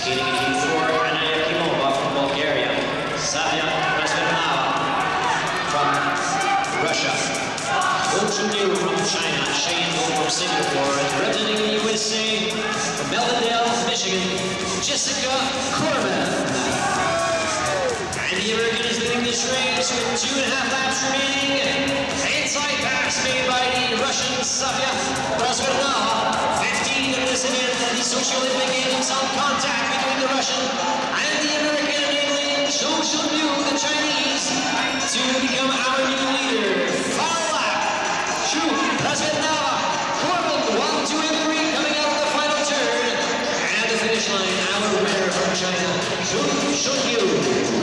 Skating in heat four, Anna Yakimova from Bulgaria. Prosvirnova from Russia. From China. Shane from Singapore. And the USA from Melvindale, Michigan, Jessica the is leading this race with two and a half laps remaining. Inside pass made by the Russian Sofia Prosvirnova. 15 in this event, and the Sochi Olympic Games some contact China, Qu Chunyu.